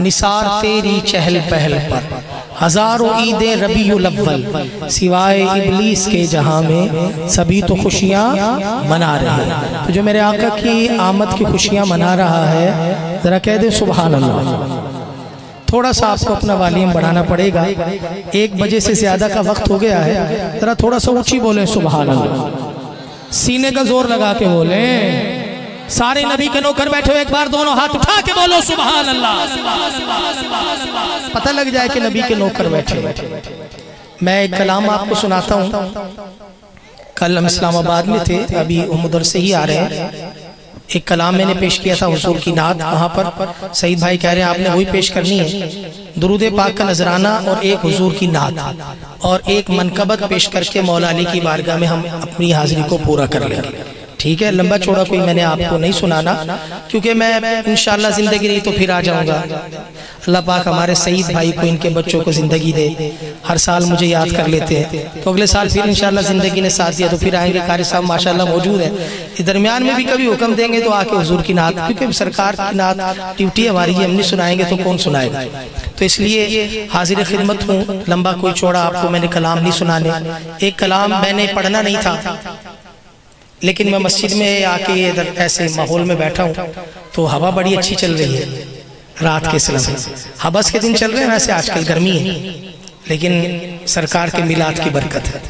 निसार तेरी चहल पहल पर। हज़ारों ईदें रबी अव्वल। सिवाय इबलीस के जहाँ में सभी तो खुशियाँ मना रहे हैं। तो जो मेरे आका की आमद की खुशियाँ मना रहा है, जरा कह दे सुबह थोड़ा सा आपको अपना वालीम बढ़ाना पड़ेगा। एक बजे से ज़्यादा का वक्त हो गया है। जरा थोड़ा सा ऊँची बोले सुबह सीने का ज़ोर लगा के बोले। सारे नबी के नौकर बैठे हो एक बार दोनों हाथ उठा के बोलो सुबह अल्लाह पता लग जाए कि नबी के नौकर बैठे। मैं एक कलाम आपको सुनाता हूँ। कल हम इस्लामाबाद में थे अभी हम उधर से ही आ रहे हैं। एक कलाम मैंने पेश किया था हुजूर की नात वहाँ पर। सईद भाई कह रहे हैं आपने वही पेश करनी है। दरूद पाक का नजराना और एक हजूर की नात और एक मनकबत पेश करके मौला अली की बारगाह में हम अपनी हाजिरी को पूरा कर लेंगे। ठीक है? लंबा चौड़ा कोई मैंने आपको नहीं सुनाना। क्योंकि मैं इंशाल्लाह ज़िंदगी रही तो फिर आ जाऊँगा। अल्लाह पाक हमारे सईद भाई को इनके बच्चों को ज़िंदगी दे। हर साल मुझे याद कर लेते हैं। तो अगले साल फिर इंशाल्लाह ज़िंदगी ने साथ दिया तो फिर आएँगे। कारी साहब माशाल्लाह मौजूद है। इस दरमियान में भी कभी हुक्म देंगे तो आके हजूर की नात क्योंकि सरकार की नात ड्यूटी हमारी हम नहीं सुनाएँगे तो कौन सुनाएगा? तो इसलिए हाजिर खिदमत हूँ। लंबा कोई चौड़ा आपको मैंने कलाम नहीं सुनाने। एक कलाम मैंने पढ़ना नहीं था लेकिन मैं मस्जिद में आके इधर ऐसे माहौल में बैठा हूँ तो हवा बड़ी अच्छी चल रही है। रात के समय हबस के दिन चल रहे हैं वैसे आजकल गर्मी है। लेकिन सरकार के मिलाद की बरकत है।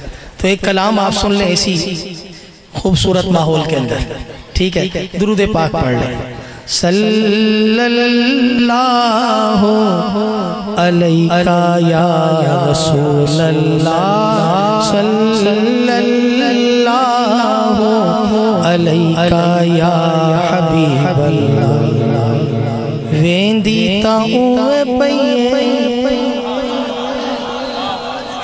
तो एक कलाम आप सुन लें इसी खूबसूरत माहौल के अंदर। ठीक है? दुरुद पाक पढ़ लें। सल्लल्लाहु अलैका या रसूल अल्लाह सल्लल्लाहु अलैका या हबीब वेंदी ताऊं पई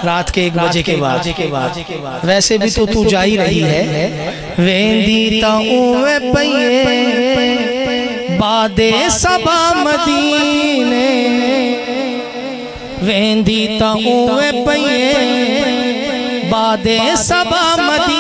रात के एक बजे के बाद। के बाद। वैसे भी तो तू जा ही रही है। वेंदी ताऊं पई बादे सबा मदीने। वेंदी ताऊं पई बादे सबा मदीने।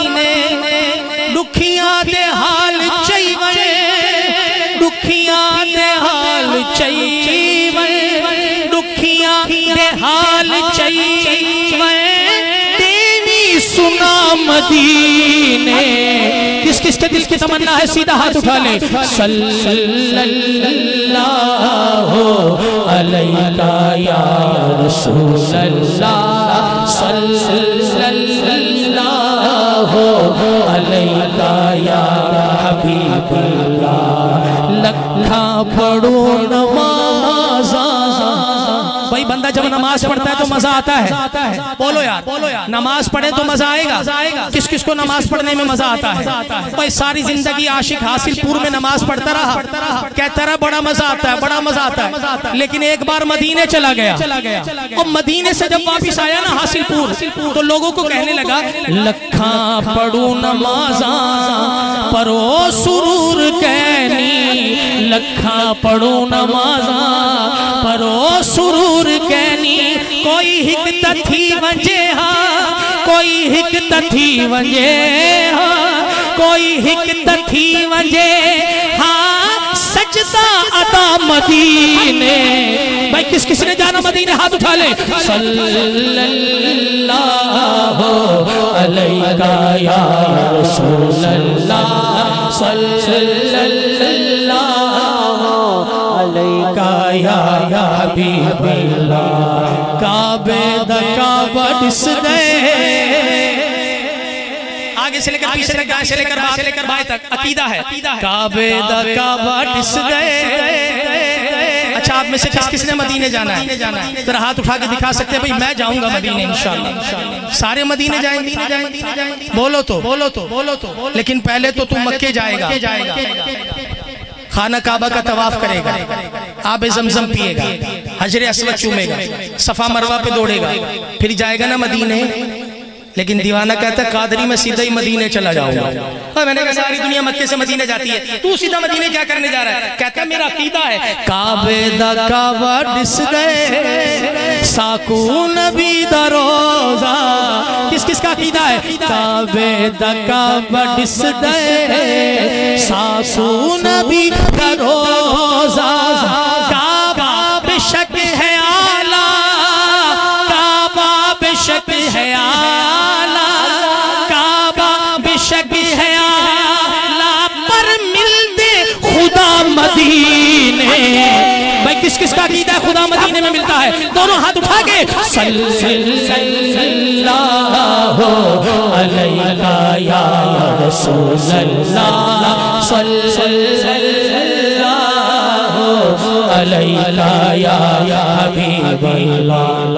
मदीने। किस किस के दिल की तमन्ना है? सीधा हाथ उठा ले। सल्लल्लाहु अलैका या रसूल अल्लाह सल्लल्लाहु अलैका या हबीब अल्लाह लखा पढ़ो नमाज़ा बंदा जब नमाज़ पढ़ता है तो मज़ा आता है। बोलो यार बोलो यार नमाज़ पढ़े तो मज़ा आएगा। किस किस को नमाज़ पढ़ने में मज़ा आता है? भाई, सारी ज़िंदगी आशिक हासिलपुर में नमाज़ पढ़ता रहा। कहता रहा, बड़ा मज़ा आता है, बड़ा मज़ा आता है। लेकिन एक बार मदीने चला गया। चला और मदीने से जब वापिस आया ना हासिलपुर तो लोगों को कहने लगा, लखा पढ़ू नमाजा, परो सुरूर कहनी। लखा पढ़ू नमाजा, परो सुरूर कहनी कोई हिक तथी वंजे हा, कोई हिक तथी वंजे हा, कोई हिक तथी वंजे हा। सजदा अदा मदीने। भाई, किस किस ने जाना मदीने? हाथ उठा ले। सल्लल्लाहु अलैका या रसूल अल्लाह सल्लल्लाहु अलैका या हबीब काबे आगे से लेकर पीछे तक से लेकर लेकर बाएँ तक अकीदा है। काबे अच्छा आप में से किस किसने मदीने जाना है? जरा हाथ उठा के दिखा सकते हैं भाई मैं जाऊँगा मदीने इंशाल्लाह। सारे मदीने जाएँगे? बोलो तो। बोलो तो बोलो तो लेकिन पहले तो तुम मक्के जाएगा। खाना काबा का तवाफ करेगा, आप जमजम पिएगा, हजरे असवद चूमेगा, सफ़ा मरवा पे दौड़ेगा, फिर जाएगा ना मदीने लेकिन दीवाना कहता है, कादरी, में सीधा ही मदीने चला जाऊँगा। और मैंने कहा, सारी दुनिया मक्के से मदीने जाती है। तू सीधा मदीने क्या करने जा रहा है? कहता है, मेरा अकीदा है। काबे दा काबा दिस गए साकू नबी दा रोजा। किस किस का अकीदा है? काबे दा काबा दिस गए साकू नबी दा रोजा। किस किस का गीत है? खुदा मदीने में मिलता है। दोनों हाथ उठा के सल्लल्लाहु अलैहि या रसूलल्लाह, सल्लल्लाहु अलैका या हबीबल्लाह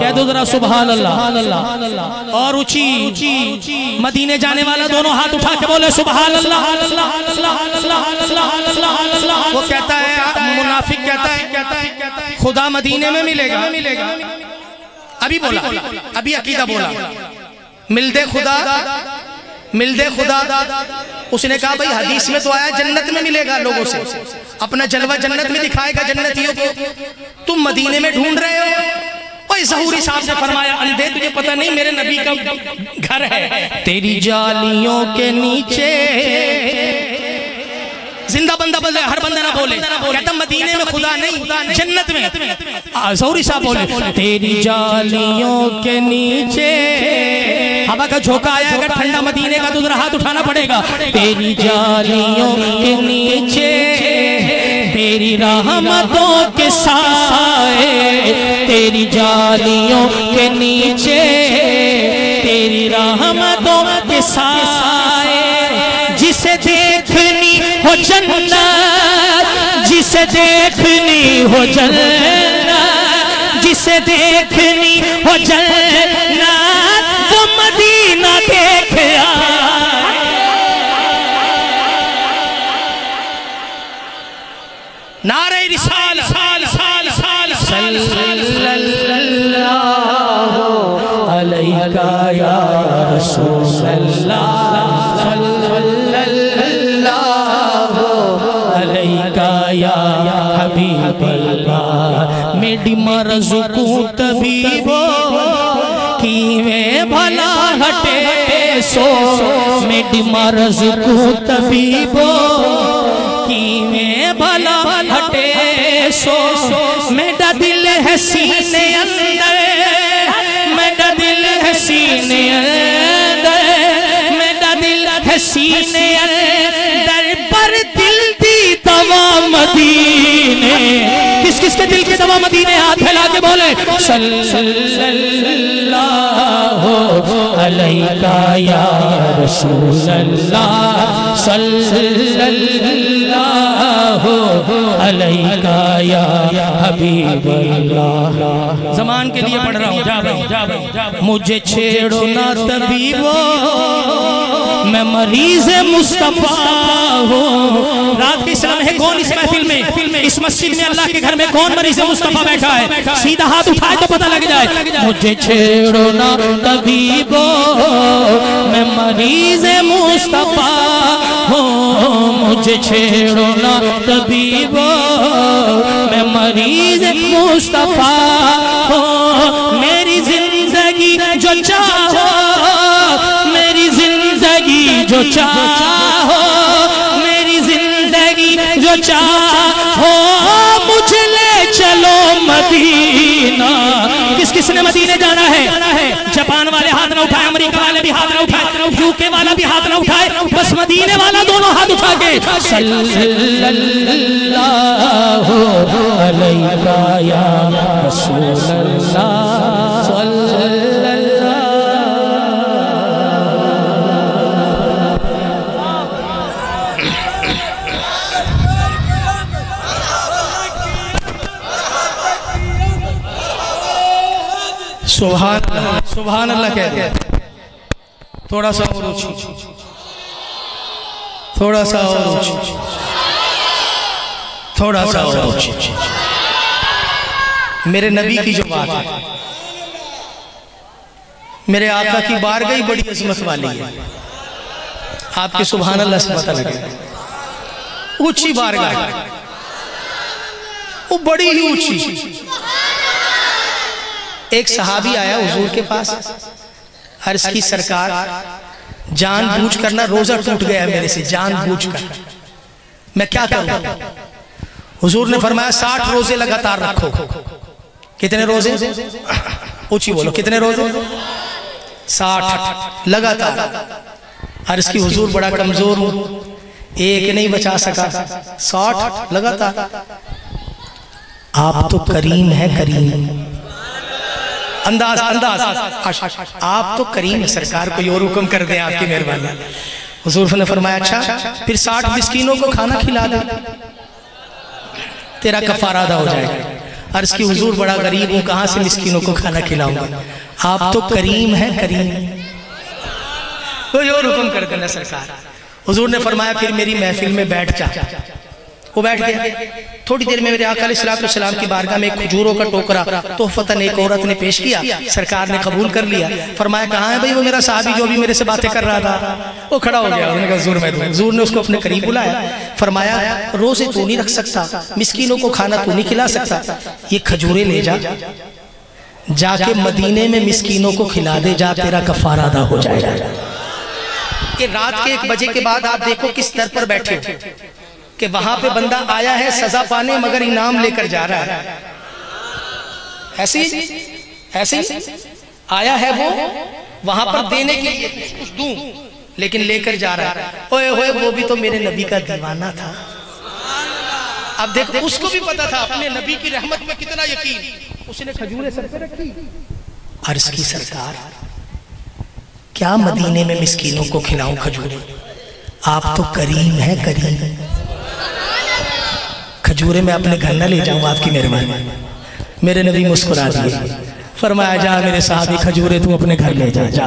कह दो जरा अल्लाह और ऊँची, मदीने जाने वाला दोनों हाथ उठा के बोले अल्लाह वो कहता है, मुनाफिक कहता है कहता है खुदा मदीने में मिलेगा। मिलेगा अभी बोला, अभी अकीदा बोला। मिलते खुदा। मिलते खुदा। उसने कहा, भाई, हदीस में तो आया, जन्नत में मिलेगा लोगों से। अपना जलवा जन्नत में दिखाएगा जन्नतियों को। तुम मदीने में ढूंढ रहे हो? जहूरी साहब ने फरमाया, अंधे, तुझे पता नहीं, मेरे नबी का घर है। तेरी जालियों के नीचे ज़िंदा बंदा बोले हर बंदा ना बोले। कहता मदीने में खुदा नहीं जन्नत में। सौरी साहब बोले तेरी जालियों के नीचे हवा का झोंका आया अगर ठंडा मदीने का तो हाथ उठाना पड़ेगा। तेरी जालियों के नीचे तेरी रहमतों के साए तेरी जालियों के नीचे तेरी रहमतों के साए। हो जन्नत जिसे देखनी हो जन्नत जिसे देखनी हो जन्नत। मर्ज को तबीबो कि मैं भला हटे सो। मेरी मर्ज को तबीबो कि मैं भला हटे सो। मेरा दिल है सीने अंदर मेरा दिल है सीने अंदर मेरा दिल है सीने अंदर। पर दिल दी दवा मदीने। किस किस के दिल की दवा मदीने हाथ फैला के बोले जमान के लिए पढ़ रहा हूँ मुझे छेड़ो ना तबीबो मैं मरीज़ मुस्तफ़ा हूँ। रात की सलाम है कौन इस महफिल में? इस मस्जिद में अल्लाह के घर में कौन मरीज़ मुस्तफ़ा बैठा है? सीधा हाथ उठाए तो पता लग जाए। मुझे छेड़ो ना तबीबो मैं मरीज़ मुस्तफ़ा हो। मुझे छेड़ो ना तबीबो मैं मरीज़ मुस्तफ़ा चाहो, मेरी ज़िंदगी जो चाहो, मुझे ले चलो मदीना। किस किस ने मदीने जाना है? जापान वाले हाथ ना उठाए, अमेरिका वाले भी हाथ ना उठाए, यूके वाला भी हाथ ना उठाए, बस मदीने वाला दोनों हाथ उठा के, सल्लल्लाहु अलैका या रसूलल्लाह। सुभान सुभान अल्लाह कहते हैं थोड़ा सा और ऊँची। थोड़ा सा और ऊँची। थोड़ा सा और ऊँची। मेरे नबी की जो बात है। मेरे आका की बार गई बड़ी अजमत वाली है। आपके सुभान अल्लाह से पता लगे। ऊँची बारगाह वो बड़ी ही ऊँची। एक सहाबी आया हुजूर के पास, अर्ज़ की सरकार जान बूझ करना रोजा टूट गया मेरे से जान बूझ कर मैं क्या करूँ? हुजूर ने फरमाया, साठ रोज़े लगातार रखो। कितने रोज़े? ऊँची बोलो, कितने रोज़े? साठ। लगातार। अर्ज़ की हुजूर, बड़ा कमज़ोर हूँ। एक नहीं बचा सका। साठ, लगातार। आप तो करीम है, करीम। अंदाज अंदाज। आप तो करीम सरकार को और हुक्म कर दे आपकी मेहरबानी। हुजूर ने फरमाया अच्छा फिर साठ मिस्कीनों को खाना खिला दे। तेरा कफारा अदा हो जाएगा। अर्ज़ की, हुजूर, बड़ा गरीब हूँ, कहाँ से मिस्कीनों को खाना खिलाऊँगा? आप तो करीम है, करीम। कोई और हुक्म कर देना सरकार। हुजूर ने फरमाया, फिर मेरी महफिल में बैठ जा। वो बैठ गया। थोड़ी देर में मेरे आकाल सलाम की बारगाह में खजूरों का टोकरा तो फतन एक औरत ने पेश किया। सरकार ने कबूल कर लिया। फरमाया, कहाँ है भाई वो मेरा साहबी जो भी मेरे से बातें कर रहा था? वो खड़ा हो गया। उन्होंने कहा, जूर में जूर ने उसको अपने करीब बुलाया। फरमाया, रोज़े तू नहीं रख सकता। मिस्किनों को खाना तू नहीं खिला सकता। ये खजूरें ले जा। जाके मदीने में मिस्किनों को खिला दे, जा तेरा कफारा अदा हो जाएगा। कि रात के एक बजे के बाद आप देखो किस स्तर पर बैठे कि वहाँ पे बंदा आया है, सजा पाने मगर इनाम लेकर जा रहा है। ऐसी ऐसी आया है वो, वहाँ पर देने के लिए कुछ दूँ, लेकिन लेकर जा रहा है। ओए होए वो भी तो मेरे नबी का दीवाना था। अब देखो, उसको भी पता था, अपने नबी की रहमत में कितना यकीन। उसने खजूरें सर पे रखी। अर्ज़ की सरकार, क्या मदीने में मिस्कीनों को खिलाऊं खजूरें? आप तो करीम है, करीम। खजूरें मैं अपने घर न ले जाऊँ आपकी मेहरबानी। मेरे नबी मुस्कुरा दिए। फरमाया, जा मेरे साहब खजूरे तू अपने घर ले जा जा।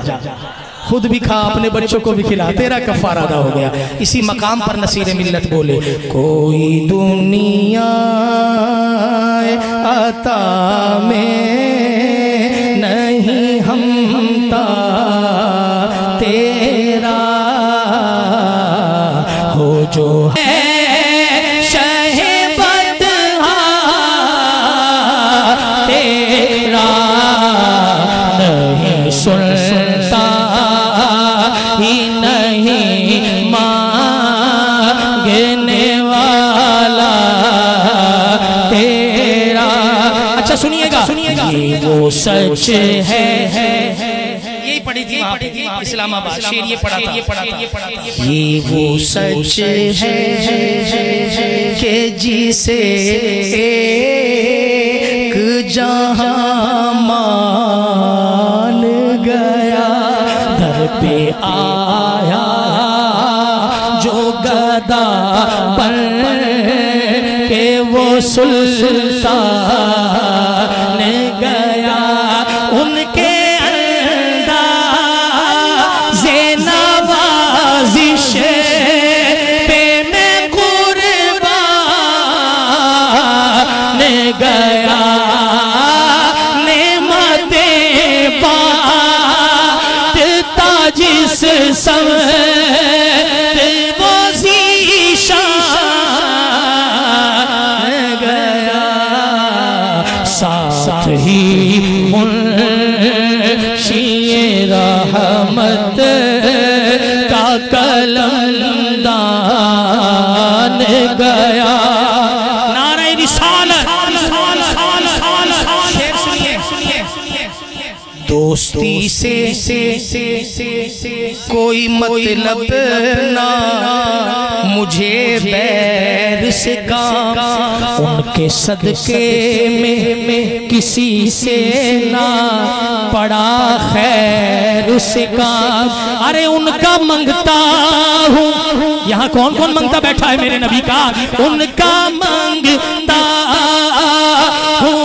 खुद भी खा, अपने बच्चों को भी खिला। तेरा कफार अदा हो गया। इसी मकाम पर नसीर मिल्लत बोले, कोई दुनिया आता में वो सच है यही पढ़ी थी इस्लामाबाद। शेर ये पढ़ा ये पढ़ा ये पढ़ा ये वो सच है के जिसे एक जहाँ मान गया घर पे आया जो गदा पर के वो सुल्तान से कोई मतलब ना मुझे बैर से काम उनके सदके में किसी से ना पड़ा खैर से काम। अरे उनका मंगता हूँ। यहाँ कौन कौन मंगता बैठा है मेरे नबी का? उनका मंगता हूँ।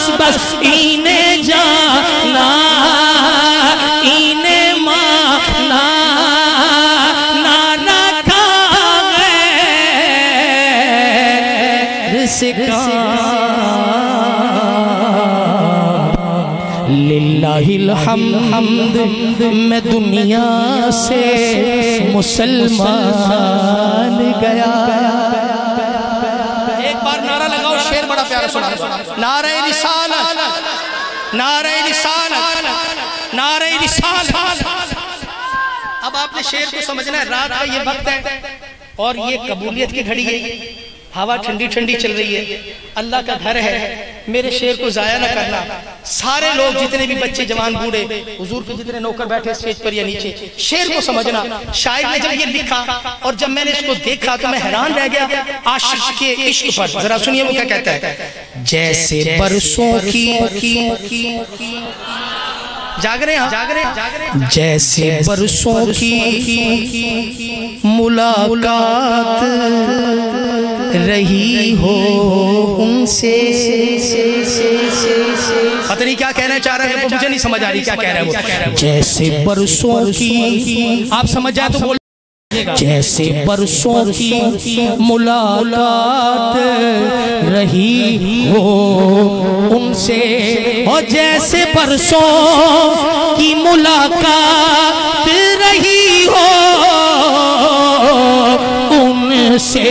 बस बस इन्हें जाना इन्हें माना ना रखा लिल्लाहिल हमद मैं दुनिया से मुसलमान गया। प्यारा सुना नारे निशान नारे निशान, नारे अब आपने शेर को समझना है, रात का ये वक्त है और ये कबूलियत की घड़ी है। हवा ठंडी ठंडी चल रही है। अल्लाह का घर है। मेरे शेर को जाया ना करना। सारे लोग जितने भी बच्चे जवान बूढ़े हुजूर के जितने नौकर बैठे स्टेज पर या नीचे शेर को समझना। शायर ने जब ये लिखा और जब मैंने इसको देखा तो मैं हैरान रह गया। आशिक के इश्क पर। जरा सुनिए वो क्या कहता है। जैसे बरसों की जाग रहे हैं जाग रहे हैं जाग रहे हैं। जैसे बरसों की मुलाकात। रही हो उनसे। पता नहीं क्या कहना चाह रहे हैं मुझे नहीं समझ आ रही क्या कह रहे है वो। जैसे बरसों की आप समझ जाए तो बोल जैसे बरसों की मुलाकात रही हो उनसे। और जैसे बरसों की मुलाकात रही हो उनसे।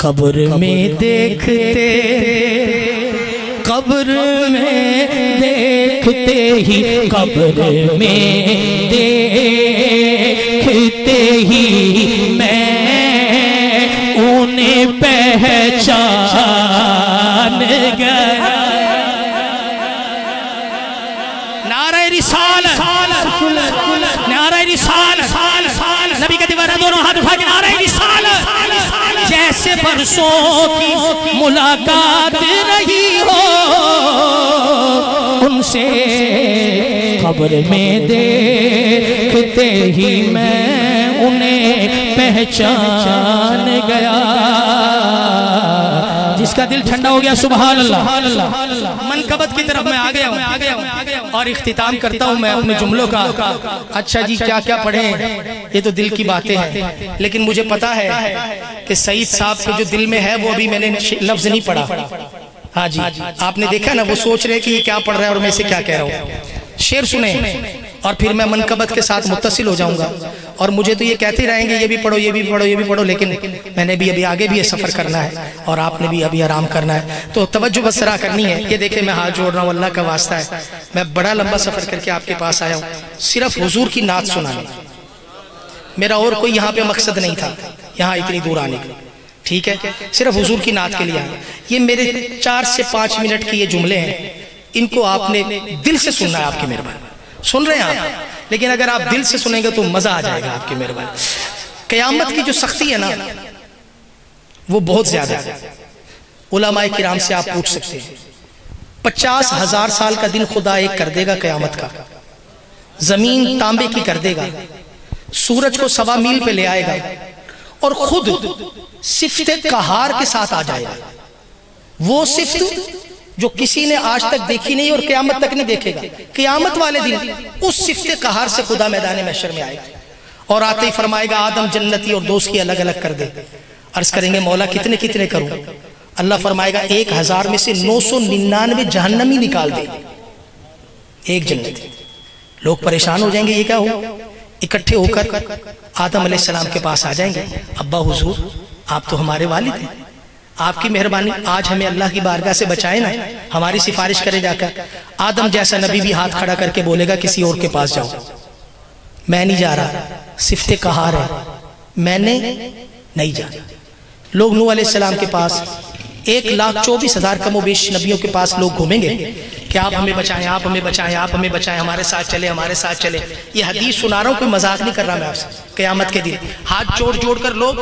कब्र में देखते, कब्र में देखते ही कब्र में देखते ही मैं उन्हें पहचान गया। नारे रिसाल नारे रिसाल नबी के दीवार दोनों हाथ उठा के नारे रिसाल बरसों की मुलाकात रही हो उनसे खबर में देखते ही मैं उन्हें पहचान गया। जिसका दिल ठंडा हो गया सुबह अल्लाह। मनकबत की तरफ़ मैं आ गया आ गया हूँ। और इख्तिताम करता हूँ मैं अपने जुमलों का। अच्छा जी क्या क्या पढ़े? ये तो दिल की बातें हैं। लेकिन मुझे पता है कि सईद साहब के जो दिल में है वो अभी मैंने लफ्ज नहीं पढ़ा। हाँ जी। आपने देखा ना वो सोच रहे कि ये क्या पढ़ रहा है और मैं इसे क्या कह रहा हूँ। शेर सुने। और फिर मैं मनकबत के साथ मुतसिल हो जाऊँगा। और मुझे तो ये कहते रहेंगे ये भी पढ़ो ये भी पढ़ो ये भी पढ़ो लेकिन मैंने भी अभी आगे भी ये सफ़र करना है और आपने भी अभी आराम करना है। तो तवज्जो बसरा करनी है। ये देखे मैं हाथ जोड़ रहा हूँ अल्लाह का वास्ता है। मैं बड़ा लंबा सफ़र करके आपके पास आया हूँ। सिर्फ़ हुजूर की नात सुनाने। मेरा और कोई यहाँ पे मकसद नहीं था। यहाँ इतनी दूर आने का। ठीक है? सिर्फ़ हुजूर की नात के लिए आया। ये मेरे चार से पाँच मिनट के ये जुमले हैं। इनको आपने दिल से सुनना है आपकी मेहरबानी। सुन रहे हैं आप? लेकिन अगर आप दिल से सुनेंगे तो मज़ा आ जाएगा आपकी मेहरबानी। कयामत की जो सख्ती है ना, वो बहुत ज़्यादा है। उलमाए किराम से आप पूछ सकते हैं। पचास हज़ार साल का दिन खुदा एक कर देगा कयामत का। ज़मीन तांबे की कर देगा। सूरज को सवा मील पे ले आएगा। और खुद सिफ्ते कहार के साथ आ जाएगा। वो सिफ्त जो किसी ने आज तक देखी नहीं और क्यामत तक नहीं देखेगा। क्यामत वाले दिन उस सिफ्ते कहार से खुदा मैदान महशर में आएगा। और आते ही फरमाएगा, आदम जन्नती और दोस्त की अलग अलग कर दे। अर्ज़ करेंगे, मौला, कितने कितने करूँ? अल्लाह फरमाएगा, एक हज़ार में से नौ सौ निन्यानवे जहन्नमी निकाल दे। एक जन्नती। लोग परेशान हो जाएँगे, ये क्या हो? इकट्ठे होकर आदम सलाम के पास आ जाएँगे। अब्बा, हुजूर, आप तो हमारे वालिद हैं। आपकी मेहरबानी आज हमें अल्लाह की बारगाह से बचाए ना। हमारी सिफारिश करे जाकर। आदम जैसा नबी भी हाथ खड़ा करके बोलेगा, किसी और के पास जाओ। मैं नहीं जा रहा। सिफते कहा है। मैंने नहीं जाना। लोग नू सलाम के पास एक लाख चौबीस हज़ार कमोबेश नबियों के पास लोग घूमेंगे। कि आप हमें बचाएँ, आप हमें बचाएँ, आप हमें बचाएँ, हमारे साथ चले, हमारे साथ चले। ये हदीस सुना रहा हूँ कोई मज़ाक नहीं कर रहा मैं आपसे, कयामत के दिन। हाथ जोड़ जोड़ कर लोग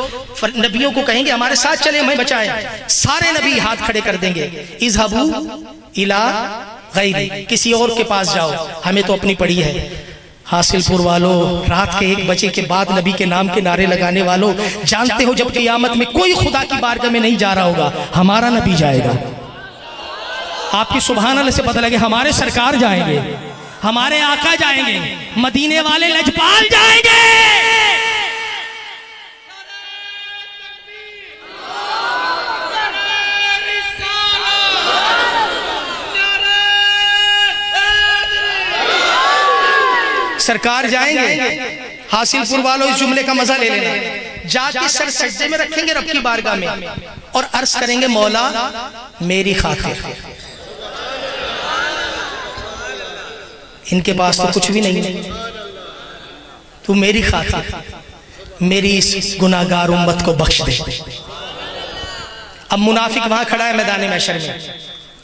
नबियों को कहेंगे, हमारे साथ चले, हमें बचाएँ। सारे नबी हाथ खड़े कर देंगे। इजहबू इला गैरी, किसी और के पास जाओ, हमें तो अपनी पड़ी है। हासिलपुर वालों, रात के एक बजे के बाद नबी के नाम के नारे लगाने वालों, जानते हो जब कियामत में कोई खुदा की बारगाह में नहीं जा रहा होगा, हमारा नबी जाएगा। आपकी सुबह से पता लगे, हमारे सरकार जाएँगे, हमारे आका जाएँगे, मदीने वाले लजपाल जाएँगे। सरकार जाएँगे हासिलपुर वालों इस जुमले का मज़ा ले लेना जाके सर सज्जे में रखेंगे रब की बारगाह में और अर्ज़ करेंगे मौला मेरी खातिर। इनके पास तो कुछ भी नहीं। तू मेरी खातिर मेरी इस गुनागार उम्मत को बख्श दे। अब मुनाफिक वहाँ खड़ा है मैदान मैशर में।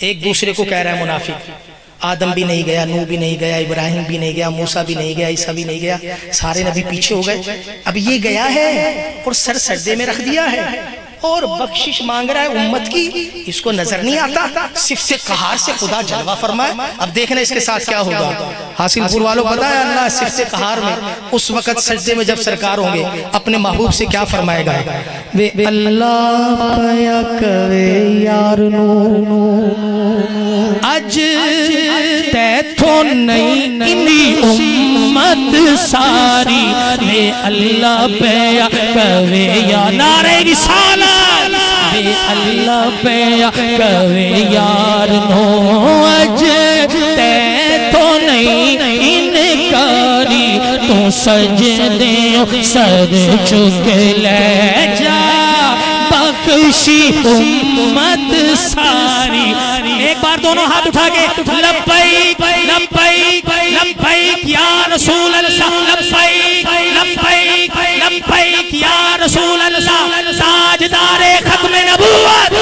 एक दूसरे को कह रहा है मुनाफिक। आदम भी नहीं गया नू भी नहीं गया, इब्राहिम भी नहीं गया, मूसा भी नहीं गया, ईसा भी नहीं गया, सारे नबी पीछे हो गए। अब ये गया है और सर सजदे में रख दिया है और बख्शिश मांग रहा है उम्मत की। इसको नज़र नहीं आता। सिर्फ़ से कहार से खुदा जलवा फरमाए। अब देखना इसके साथ क्या होगा। हासिलपुर वालों है अल्लाह सिर्फ़ से कहार में, उस वक्त सजदे में जब सरकार होंगे, अपने महबूब से क्या फरमाएगा? वे अल्लाह करे यार अज तैथो नहीं इनी उम्मत सारी वे अल्लाह पे कवे या नारे रिसाला। अल्लाह पे कवे यार नो। अज तैथो नहीं इनकारी। तू सज दे सर चुक ले जा। बख्शी उम्मत सारी। एक बार दोनों हाथ उठा के रसूल अल्लाह लब्बैक लब्बैक लब्बैक या रसूल अल्लाह ताजदार खत्म नबूवत।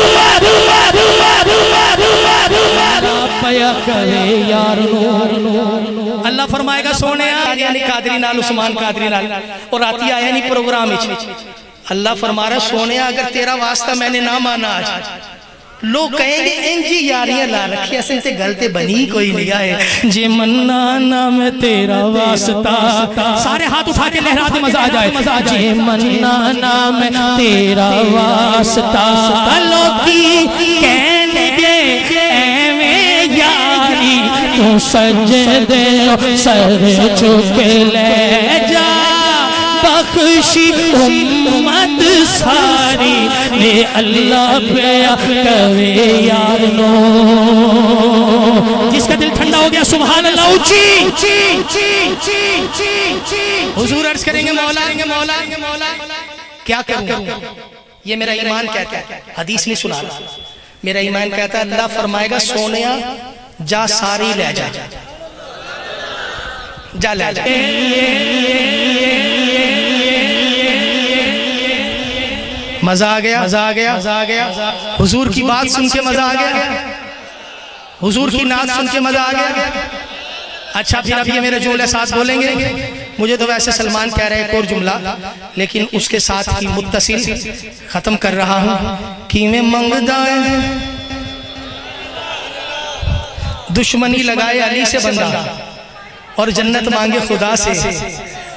अल्लाह फरमाएगा, सोने कादरी नाल, उस्मान कादरी नाल। और राती आया नहीं, प्रोग्राम अल्लाह फरमा रहा सोने अगर तेरा वास्ता मैंने ना माना आज। लोग कहेंगे इंजी यारियाँ ला रखी ऐसे से गलते बनी कोई नहीं आए। जे मन्ना नाम तेरा वास्ता सारे हाथ उठा के लहरा दे मज़ा आ जाए। जे मन्ना नाम तेरा वास्ता। लोकी कहने एवें यारी। तू सज दे सर चुक ले बख्शी उम्मत सारी ने अल्लाह पे कवे यार नो। जिसका दिल ठंडा हो गया सुभान अल्लाह ऊँची। हुजूर अर्ज़ करेंगे, मौला। मौला मौला क्या करूँ? ये मेरा ईमान कहता है। हदीस नहीं सुना मेरा ईमान कहता है, अल्लाह फरमाएगा, सोनिया, जा सारी ले जा। जा ले जा। मज़ा आ गया मज़ा आ गया। मज़ा आ गया। हुजूर की बात सुन के मज़ा आ गया। हुजूर की नात सुन के मज़ा आ गया। अच्छा फिर अब ये मेरे जुमले साथ बोलेंगे। मुझे तो वैसे सलमान कह रहे हैं और जुमला लेकिन उसके साथ ही मुत्तसिल खत्म कर रहा हूँ कि मैं मंगदा दुश्मनी लगाए अली से बंदा। और जन्नत मांगे खुदा से।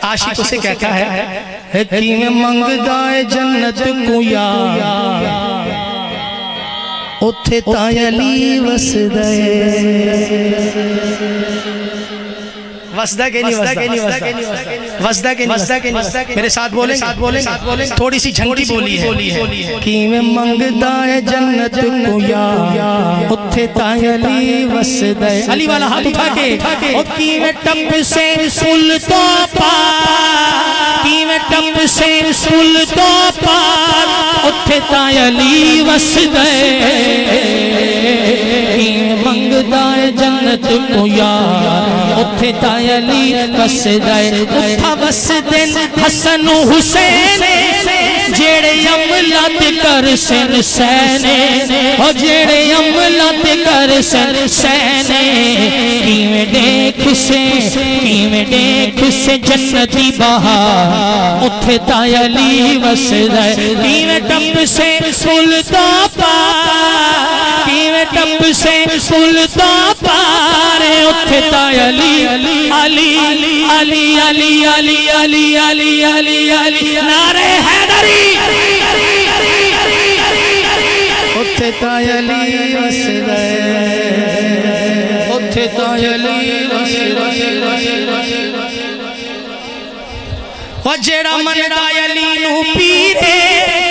आशिक उसे कहता है कि मैं मंगदा जन्नत को या उथे तायली वसदा। वसदा के नहीं वसदा के नहीं वसदा वसदा के नहीं वसदा के नहीं मेरे साथ बोलें साथ बोलें साथ बोलें थोड़ी सी झंडी बोली है। बोली है। कि मैं मंगदा है जन्नत को या। तायली वसदा। अली वाला हाथ उठा के। और की मैं टप से सुल तो पार की मैं टप से सुल तो पार उथे तायली वसदा। मंगदा है जन्नत को या। उठे दायली बस दाय उठा बस दे हसन हुसैन जेड़े अमलत कर सर सैने और जेड़े अमलत कर सर सैने किवें देख से किवें देख से जन्नती बहा उठे तायली बस दाय किवें टप से सुलता पा टप से सुलता पारे उथे तायली अली अली अली अली अली अली अली अली अली, नारे हैदरी उथे तायली वसदा उथे तायली वसदा जेड़ा मन तायली नु पीरे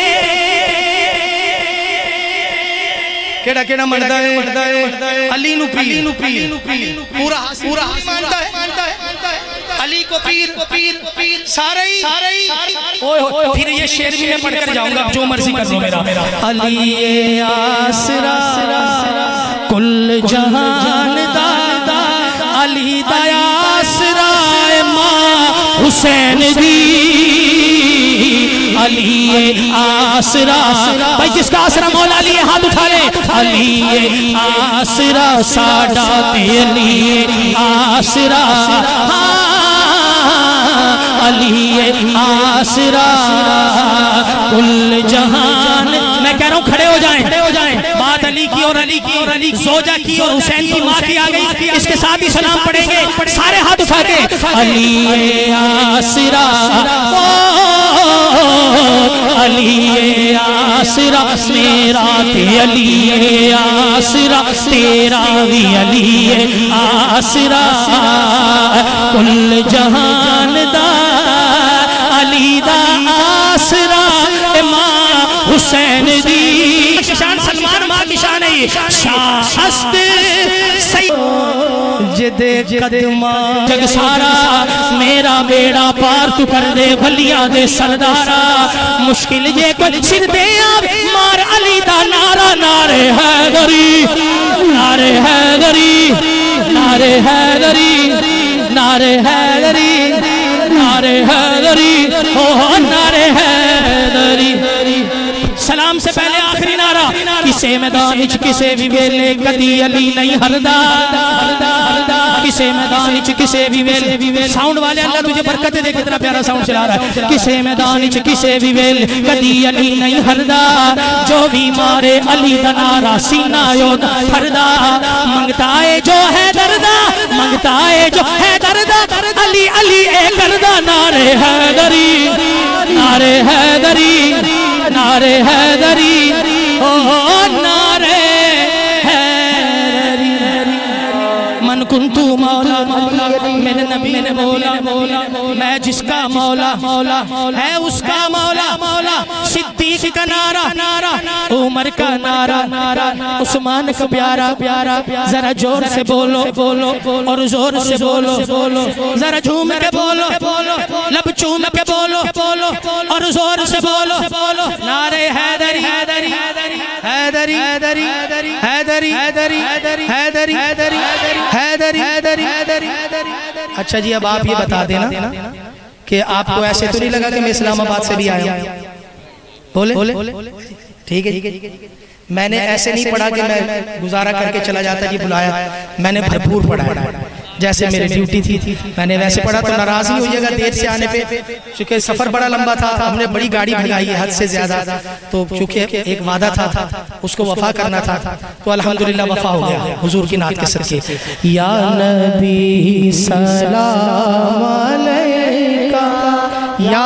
केड़ा केड़ा मनदा है अली नु पीर नु पीर पूरा पूरा मानता है मानता है अली को पीर पीर पीर सारे ही सारे ही ओए फिर ये शेर भी मैं पढ़कर जाऊँगा जो मर्ज़ी कर लो मेरा अली ये आसरा कुल जहान दादा अली दया आसरा माँ हुसैन दी अली आसरा। भाई किसका आसरा मौला लिए हाथ उठा ले। अली आसरा साडा अली आसरा। अली आसरा। कुल जहान। मैं कह रहा हूँ खड़े हो जाए खड़े हो जाएँ। बात अली की और अली की और अली सोजा की और हुसैन की माँ की आ गई। इसके साथ ही सलाम पढ़ेंगे। सारे हाथ उठा के अली आसरा अली आसरा मेरा अली आसरा तेरा भी अली आसरा कुल जहान दा जग सारा मेरा बेड़ा पार तू कर दे भलिया दे सरदारा। मुश्किल जे कोई सिर दे मार अली दा नारा, नारे है गरी, नारे है गरी, नारे है गरी, नारे है गरी, नारे है गरी, ओ नारे है गरी। सलाम से पहले ਕਿਸੇ ਮੈਦਾਨ ਵਿੱਚ ਕਿਸੇ ਵੀ ਵੇਲੇ ਕਦੀ ਅਲੀ ਨਹੀਂ ਹਰਦਾ ਕਿਸੇ किसे भी वेले ਵੀ ਵੇਲੇ ਸਾਊਂਡ ਵਾਲੇ ਅੱਲਾ ਤੁਝੇ ਬਰਕਤ ਦੇ ਕਿਤਨਾ प्यारा साउंड चला रहा है। किसे मैदान च किसे भी वेले कदी अली नहीं हरदा? जो भी मारे अली का नारा, सीना योदा हरदा मंगता है जो है दरदा, मंगता है जो है दरदा। अली अली ए करदा, नारे हैदरी नारे हैदरी नारे हैदरी। नारे मन कुंतु मौला मेरे नबी ने बोला बोला, मैं जिसका मौला मौला, है उसका मौला मौला। सिद्दीक का नारा नारा उमर का नारा नारा उस्मान का प्यारा प्यारा जरा ज़ोर से बोलो बोलो और ज़ोर से बोलो बोलो। जरा झूम के बोलो बोलो लब चूम के बोलो बोलो और ज़ोर से बोलो बोलो नारे हैदरी हैदरी हैदरी हैदरी हैदरी हैदरी हैदरी हैदरी हैदरी हैदरी हैदरी हैदरी हैदरी हैदरी अच्छा जी अब आप ये बता देना कि आपको ऐसे तो नहीं लगा कि मैं इस्लामाबाद से भी आया बोले ठीक है मैंने ऐसे नहीं पढ़ा कि मैं गुजारा करके चला जाता जी बुलाया मैंने भरपूर पढ़ा जैसे मेरी ड्यूटी थी। मैंने वैसे पढ़ा तो नाराज़ ही होइएगा देर से आने पे क्योंकि सफ़र बड़ा लंबा था हमने बड़ी गाड़ी भगाई है हद से ज़्यादा। तो चूँकि एक वादा था उसको वफा करना था। तो अल्हम्दुलिल्लाह वफा हो गया हुजूर की नात के सदके या नबी सलाम अलैका। या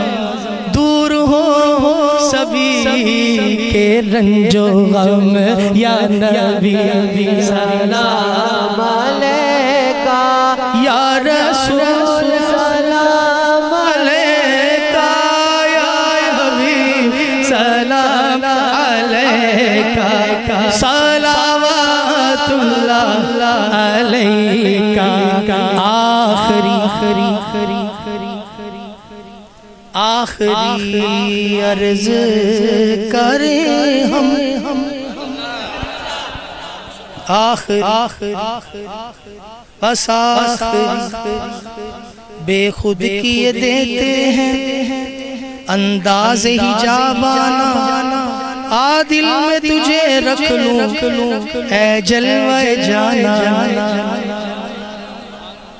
रंजो गम या नबी सलाम अलैका आखिरी अर्ज़ करें हम। आखिर आखिर बस बेखुद किए देते हैं। अंदाज ही जाबाना। आ दिल में तुझे रख लूँ। ऐ जलवे जाना।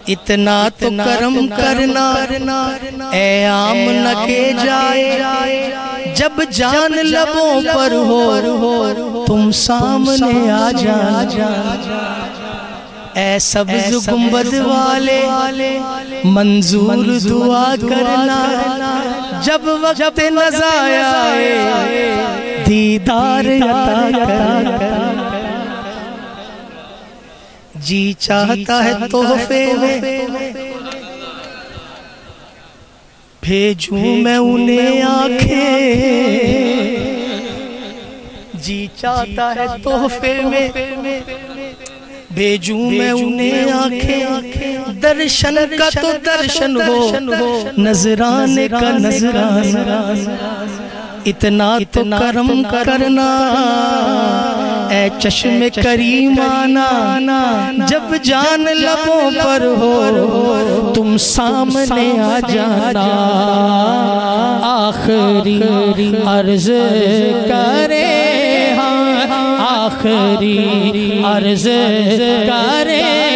इतना तो करम करना ए आम न के जाए। जब जान लबों पर हो तुम सामने आ जा। ए सब्ज गुंबद वाले मंजूर दुआ करना। जब वक्त नजाया दीदार अता करना। जी चाहता है तोहफे में। भेजूं मैं उन्हें आँखें। जी चाहता है तोहफे में। भेजूं मैं उन्हें आँखें। दर्शन का तो दर्शन हो। नजराने का नजराना इतना तो करम करना। ए चश्म करीमाना। जब जान लबों पर हो, तुम सामने आ जाना। आखिरी अर्ज़ करे हाँ आखिरी अर्ज़ करे।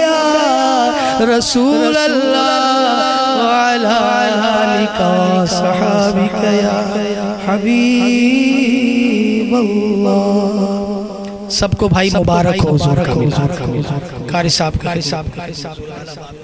या रसूल सबको भाई मुबारक हो कारी। साहब कारी साहब कारी साहब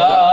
Yeah.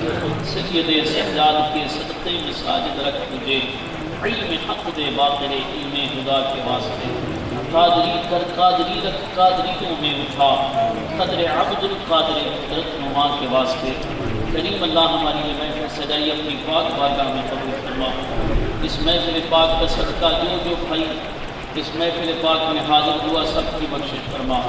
सैद सजाद के सदक़े में साजिद रख तुझे इल्म के वास्ते। कादरी कर कादरी रख कादरियों कादर कुदरत नुमा के वास्ते। करीम अल्लाह हमारी सजाई अपनी पाक बारगाह पाक का सदका जो जो भाई, इस महफिल पाक में हाजिर हुआ, सबकी बख्शिश फरमा।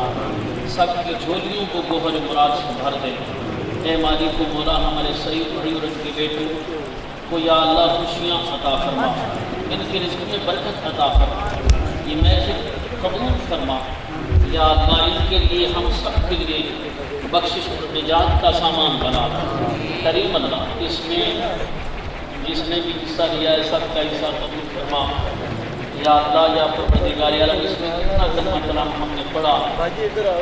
सबकी झोलियों को गोहर मुराद से भर दे। ए मालिक को बोला, हमारे सही बड़ी और इनकी बेटी, को या अल्लाह खुशियाँ अता फरमा। इनके रिश्ते में बरकत अता फरमा। ये मैसेज कबूल फरमा। या अल्लाह, इनके लिए हम सब के लिए बख्शिश और निजात का सामान बना करीम अल्लाह, इसमें, जिसने भी हिस्सा लिया है, सबका हिस्सा कबूल फरमा। या या परवरदिगार कलमा कलाम हमने पढ़ा।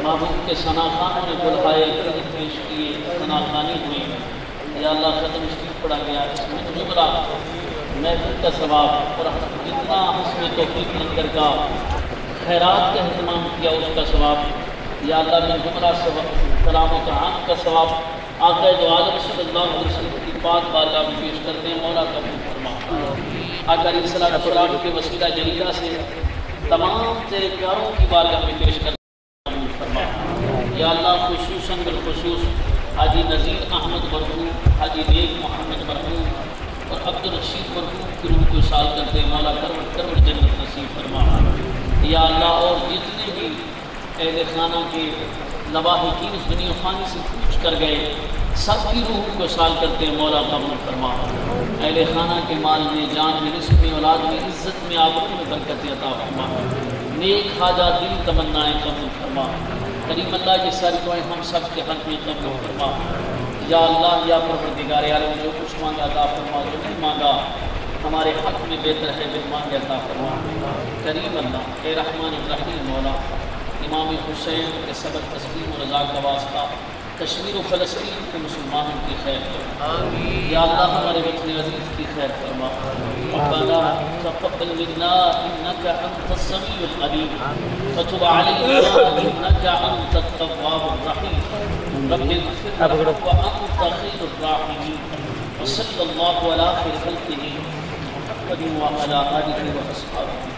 महबूब के सना खानों ने बुलाए पेश किए सना खानी हुई अल्लाह ख़त्म शरीफ पढ़ा गया इसमें जुमला, महफिल का सवाब और जितना हंसने तोफीक लंगर का खैरात का अहतमाम किया उसका सवाब। या अल्लाह में जुमला सलाम तमाम का सवाब। आका जो आलम अलैहि की पाक बारगाह में पेश करते हैं मौला का फरमा आका सलाम के वसीला जलीला से तमाम तेरे प्यारों की बारगाह में पेश फरमा या अल्लाह खसूस बिलखसूस हाजी नज़ीर अहमद मरहूम, हाजी नेक मोहम्मद मरहूम और अब्दुल रशीद मरहूम की रूह को साल करते मौला करवट करवट जन्नत नसीब फरमा। या अल्लाह, और जितने भी अहल खाना के लवाहिकीन दुनिया खानी से पूछ कर गए। सबकी रूह को साल करते मौला कबूल फरमा। अहल खाना के माल में, जान में, रिस्क में, औलाद में, इज़्ज़त में, आबरू में बरकत अता फरमा। नेक खाजा दिल तमन्नाएँ कबूल फरमा। करीम अल्लाह की सारी दुआएँ हम सब के हक में कबूल फरमा। या अल्लाह, या परवरदिगार यार जो कुछ मांगा अता फरमा, जो नहीं मांगा, हमारे हक में बेहतर है बिल मांगे अता फरमा। करीम अल्लाह, ए रहमान रहीम, मौला। इमाम हुसैन के सबक तस्लीम और रजा का वास्ता कश्मीर व फ़लस्तीन के मुसलमानों की खैर फरमा। या अल्लाह हमारे वतन अज़ीज़ की खैर फरमा। रब्बना तक़ब्बल मिन्ना इन्नका अंतस समीउल अलीम वतुब अलैना इन्नका अंतत तव्वाबुर रहीम। रब्बि इग़फिर लना व अंत खैरुर राहिमीन। वसल्लल्लाहु अला खैरि खल्क़िही मुहम्मद व अला आलिहि व अस्हाबिही।